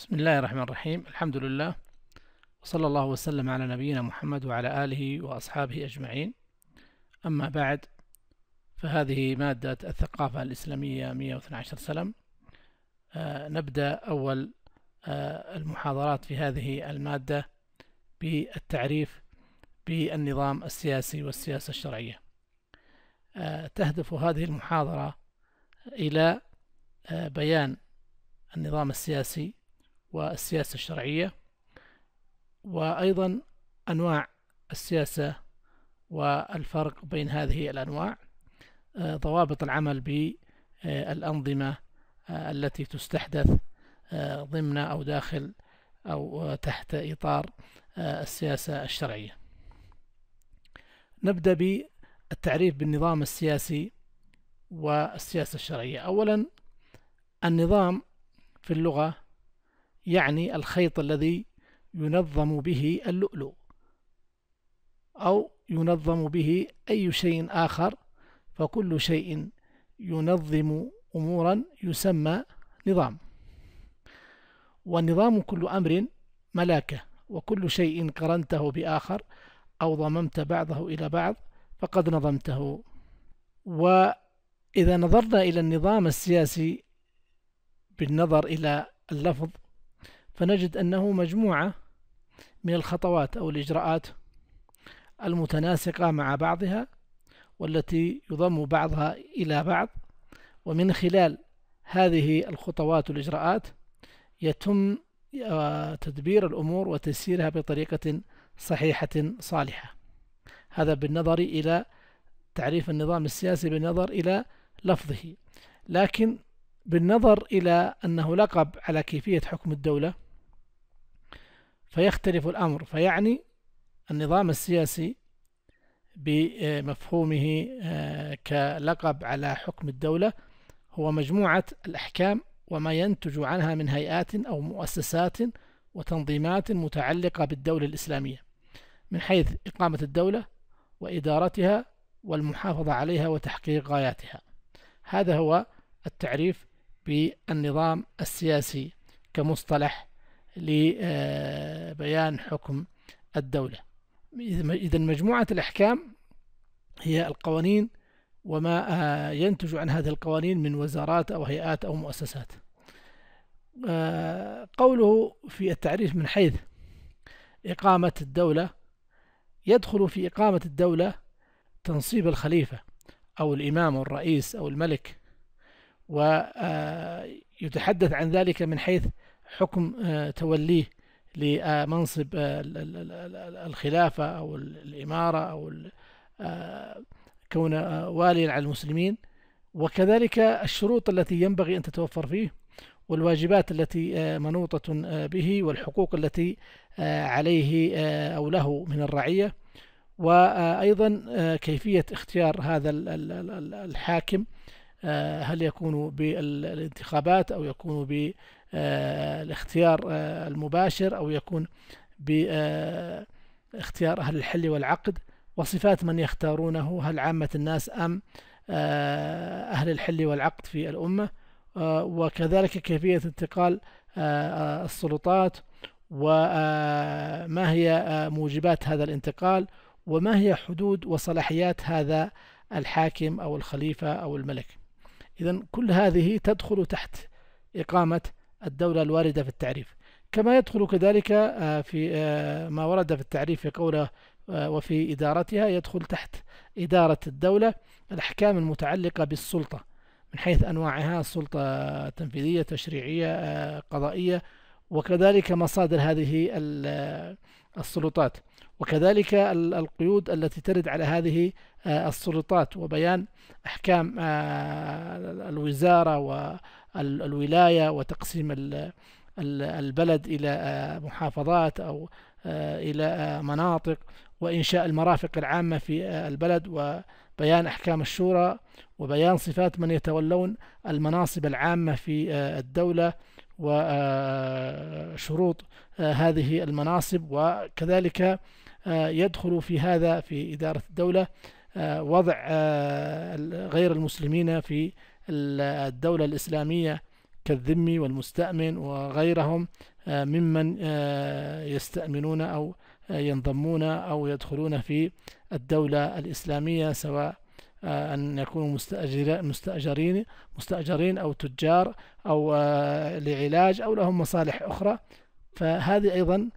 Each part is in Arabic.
بسم الله الرحمن الرحيم. الحمد لله. وصلى الله وسلم على نبينا محمد وعلى آله وأصحابه أجمعين. أما بعد فهذه مادة الثقافة الإسلامية 112 سلم. آه نبدأ أول آه المحاضرات في هذه المادة بالتعريف بالنظام السياسي والسياسة الشرعية. آه تهدف هذه المحاضرة إلى آه، بيان النظام السياسي والسياسة الشرعية وأيضا أنواع السياسة والفرق بين هذه الأنواع. آه، ضوابط العمل بالأنظمة آه، التي تستحدث آه، ضمن أو داخل أو تحت إطار السياسة الشرعية. نبدأ بالتعريف بالنظام السياسي والسياسة الشرعية. أولا النظام في اللغة يعني الخيط الذي ينظم به اللؤلؤ أو ينظم به أي شيء آخر فكل شيء ينظم أمورا يسمى نظام. والنظام كل أمر ملاكة وكل شيء قرنته بآخر أو ضممت بعضه إلى بعض فقد نظمته. وإذا نظرنا إلى النظام السياسي بالنظر إلى اللفظ فنجد أنه مجموعة من الخطوات أو الإجراءات المتناسقة مع بعضها والتي يضم بعضها إلى بعض ومن خلال هذه الخطوات والإجراءات يتم آه، تدبير الأمور وتسييرها بطريقة صحيحة صالحة. هذا بالنظر إلى تعريف النظام السياسي بالنظر إلى لفظه. لكن بالنظر إلى أنه لقب على كيفية حكم الدولة فيختلف الأمر فيعني النظام السياسي بمفهومه آه، كلقب على حكم الدولة هو مجموعة الأحكام وما ينتج عنها من هيئات أو مؤسسات وتنظيمات متعلقة بالدولة الإسلامية من حيث إقامة الدولة وإدارتها والمحافظة عليها وتحقيق غاياتها. هذا هو التعريف بالنظام السياسي كمصطلح لبيان حكم الدولة. إذا مجموعة الأحكام هي القوانين وما آه، ينتج عن هذه القوانين من وزارات أو هيئات أو مؤسسات. آه، قوله في التعريف من حيث إقامة الدولة يدخل في إقامة الدولة تنصيب الخليفة أو الإمام أو الرئيس أو الملك ويتحدث عن ذلك من حيث حكم آه، توليه لمنصب آه، الخلافة أو الإمارة أو آه، كون واليا على المسلمين. وكذلك الشروط التي ينبغي أن تتوفر فيه والواجبات التي منوطة به والحقوق التي عليه أو له من الرعية. وأيضا كيفية اختيار هذا الحاكم. هل يكون بالانتخابات أو يكون بالاختيار المباشر أو يكون باختيار أهل الحل والعقد؟ وصفات من يختارونه؟ هل عامة الناس أم أهل الحل والعقد في الأمة؟ وكذلك كيفية انتقال السلطات؟ وما هي موجبات هذا الانتقال؟ وما هي حدود وصلاحيات هذا الحاكم أو الخليفة أو الملك؟ إذا كل هذه تدخل تحت إقامة الدولة الواردة في التعريف. كما يدخل كذلك آه، في آه، ما ورد في التعريف في قوله آه، وفي إدارتها يدخل تحت إدارة الدولة الأحكام المتعلقة بالسلطة من حيث أنواعها سلطة تنفيذية تشريعية قضائية وكذلك مصادر هذه السلطات. وكذلك القيود التي ترد على هذه السلطات وبيان أحكام الوزارة والولاية وتقسيم البلد إلى محافظات أو إلى مناطق. وإنشاء المرافق العامة في البلد وبيان أحكام الشورى وبيان صفات من يتولون المناصب العامة في الدولة وشروط هذه المناصب وكذلك يدخل في هذا في إدارة الدولة وضع غير المسلمين في الدولة الإسلامية كالذمي والمستأمن وغيرهم. ممن يستأمنون أو ينضمون أو يدخلون في الدولة الإسلامية سواء أن يكونوا مستأجرين مستأجرين أو تجار أو لعلاج أو لهم مصالح أخرى. فهذه أيضا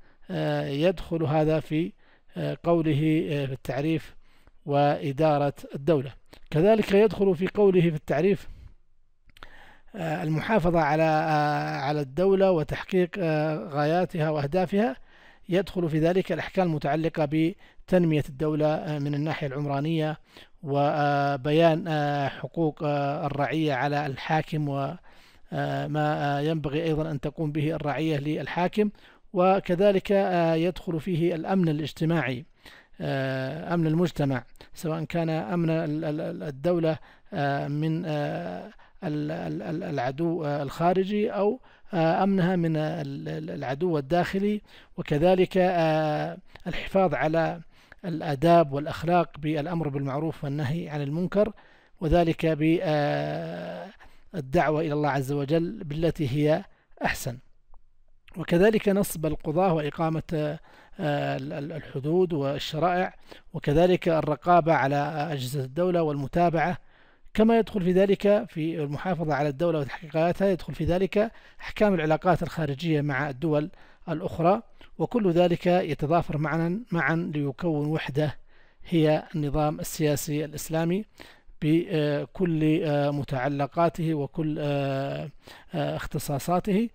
يدخل هذا في قوله في التعريف وإدارة الدولة. كذلك يدخل في قوله في التعريف المحافظة على على الدولة وتحقيق غاياتها وأهدافها. يدخل في ذلك الأحكام المتعلقة بتنمية الدولة من الناحية العمرانية وبيان حقوق الرعية على الحاكم وما ينبغي أيضا أن تقوم به الرعية للحاكم. وكذلك يدخل فيه الأمن الاجتماعي أمن المجتمع سواء كان أمن الدولة من العدو الخارجي أو أمنها من العدو الداخلي. وكذلك الحفاظ على الآداب والأخلاق بالأمر بالمعروف والنهي عن المنكر. وذلك بالدعوة إلى الله عز وجل بالتي هي أحسن. وكذلك نصب القضاة وإقامة الحدود والشرائع. وكذلك الرقابة على أجهزة الدولة والمتابعة. كما يدخل في ذلك في المحافظة على الدولة وتحقيقاتها يدخل في ذلك أحكام العلاقات الخارجية مع الدول الأخرى وكل ذلك يتضافر معا معا ليكون وحدة هي النظام السياسي الإسلامي بكل متعلقاته وكل اختصاصاته.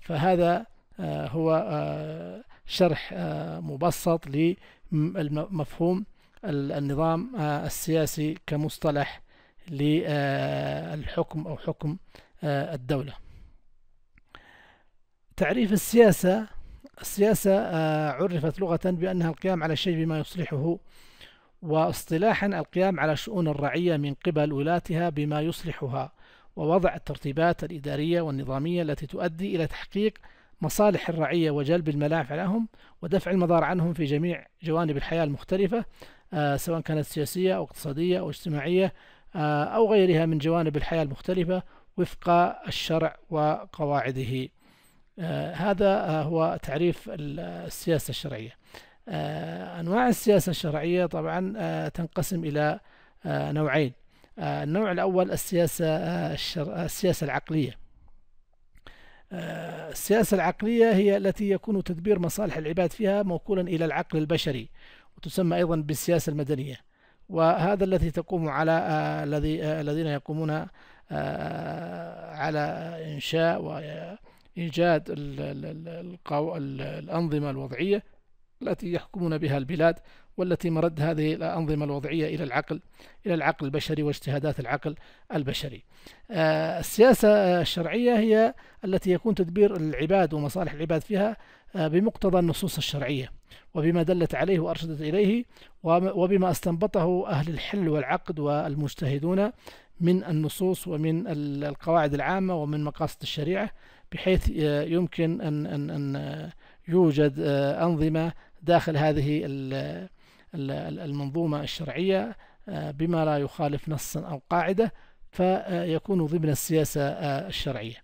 فهذا هو شرح مبسط لمفهوم النظام السياسي كمصطلح للحكم أو حكم الدولة. تعريف السياسة السياسة عرفت لغة بأنها القيام على الشيء بما يصلحه واصطلاحا القيام على شؤون الرعية من قبل ولاتها بما يصلحها ووضع الترتيبات الإدارية والنظامية التي تؤدي إلى تحقيق مصالح الرعية وجلب المنافع لهم ودفع المضار عنهم في جميع جوانب الحياة المختلفة سواء كانت سياسية أو اقتصادية أو اجتماعية آه، أو غيرها من جوانب الحياة المختلفة وفق الشرع وقواعده. آه، هذا آه، هو تعريف السياسة الشرعية. أنواع السياسة الشرعية طبعا تنقسم إلى نوعين. النوع الأول السياسة السياسة العقلية. السياسة العقلية هي التي يكون تدبير مصالح العباد فيها موكولا إلى العقل البشري وتسمى أيضا بالسياسة المدنية. وهذا الذي تقوم على آه، الذي آه، الذين يقومون آه، على إنشاء وإيجاد الأنظمة الوضعية. التي يحكمون بها البلاد والتي مرد هذه الأنظمة الوضعية إلى العقل إلى العقل البشري واجتهادات العقل البشري. السياسة الشرعية هي التي يكون تدبير العباد ومصالح العباد فيها بمقتضى النصوص الشرعية وبما دلت عليه وأرشدت إليه وبما استنبطه أهل الحل والعقد والمجتهدون من النصوص ومن القواعد العامة ومن مقاصد الشريعة بحيث يمكن أن, أن, أن يوجد أنظمة داخل هذه المنظومة الشرعية بما لا يخالف نصا أو قاعدة فيكون ضمن السياسة الشرعية.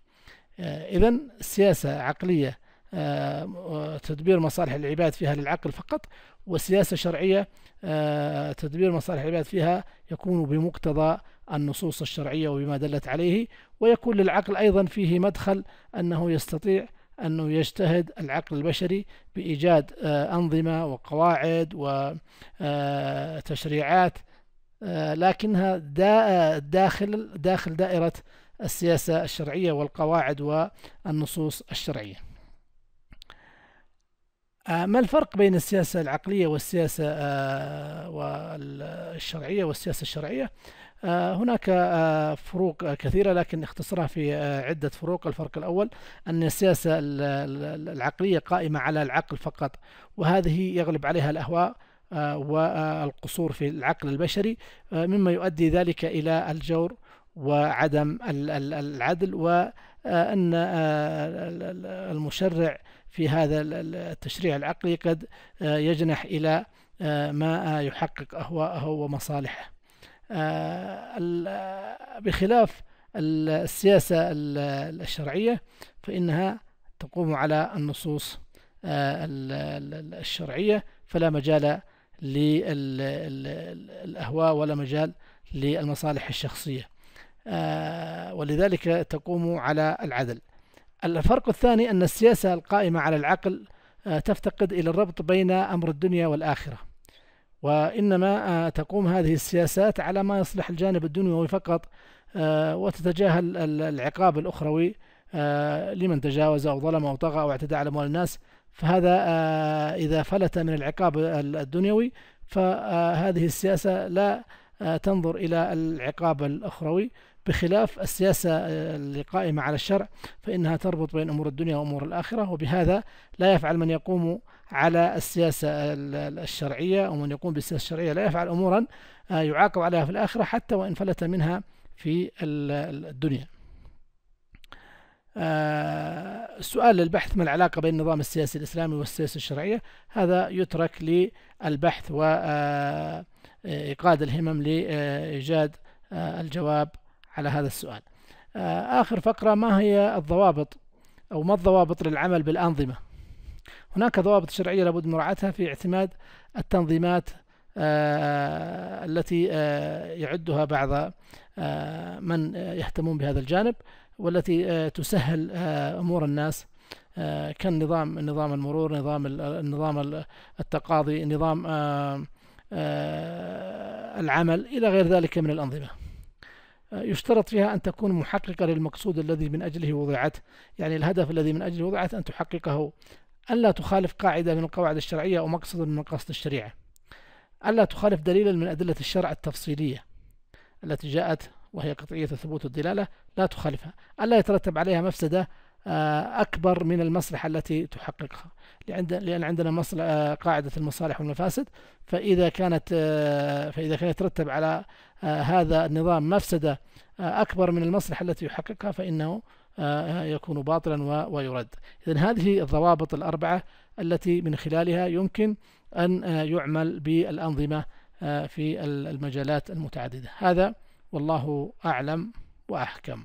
إذا السياسة عقلية آه، تدبير مصالح العباد فيها للعقل فقط وسياسة شرعية آه، تدبير مصالح العباد فيها يكون بمقتضى النصوص الشرعية وبما دلت عليه ويكون للعقل أيضا فيه مدخل أنه يستطيع أنه يجتهد العقل البشري بإيجاد آه، أنظمة وقواعد وتشريعات لكنها داخل داخل دائرة السياسة الشرعية والقواعد والنصوص الشرعية. آه، ما الفرق بين السياسة العقلية والسياسة آه، والشرعية والسياسة الشرعية؟ آه، هناك فروق كثيرة لكن اختصرها في عدة فروق. الفرق الأول أن السياسة العقلية قائمة على العقل فقط وهذه يغلب عليها الأهواء والقصور في العقل البشري مما يؤدي ذلك إلى الجور وعدم العدل وأن المشرع في هذا التشريع العقلي قد آه، يجنح إلى آه، ما يحقق أهواءه ومصالحه. آه، بخلاف السياسة الشرعية فإنها تقوم على النصوص الشرعية فلا مجال للأهواء ولا مجال للمصالح الشخصية. ولذلك تقوم على العدل. الفرق الثاني أن السياسة القائمة على العقل تفتقد إلى الربط بين أمر الدنيا والآخرة. وإنما تقوم هذه السياسات على ما يصلح الجانب الدنيوي فقط وتتجاهل العقاب الأخروي لمن تجاوز أو ظلم أو طغى أو اعتدى على أموال الناس. فهذا إذا فلت من العقاب الدنيوي فهذه السياسة لا تنظر إلى العقاب الأخروي. بخلاف السياسة اللي قائمة على الشرع فإنها تربط بين أمور الدنيا وأمور الآخرة وبهذا لا يفعل من يقوم على السياسة الشرعية أو من يقوم بالسياسة الشرعية لا يفعل أمورا يعاقب عليها في الآخرة حتى وإن فلت منها في الدنيا. السؤال للبحث ما العلاقة بين النظام السياسي الإسلامي والسياسة الشرعية؟ هذا يترك للبحث وإيقاد الهمم لإيجاد الجواب على هذا السؤال. آخر فقرة ما هي الضوابط أو ما الضوابط للعمل بالأنظمة؟ هناك ضوابط شرعية لابد من مراعاتها في اعتماد التنظيمات التي يعدها بعض من يهتمون بهذا الجانب والتي تسهل أمور الناس كالنظام نظام المرور نظام النظام التقاضي نظام العمل إلى غير ذلك من الأنظمة. يشترط فيها أن تكون محققة للمقصود الذي من أجله وضعت يعني الهدف الذي من أجله وضعت أن تحققه. ألا تخالف قاعدة من القواعد الشرعية أو مقصد من مقاصد الشريعة. ألا تخالف دليلا من أدلة الشرع التفصيلية التي جاءت وهي قطعية ثبوت الدلالة لا تخالفها. ألا يترتب عليها مفسدة أكبر من المصلحة التي تحققها. لأن عندنا آه، قاعدة المصالح والمفاسد فإذا كانت آه، فإذا كان يترتب على هذا النظام مفسدة أكبر من المصلحة التي يحققها فإنه يكون باطلا ويرد. إذن هذه الضوابط الأربعة التي من خلالها يمكن أن يعمل بالأنظمة في المجالات المتعددة. هذا والله أعلم وأحكم.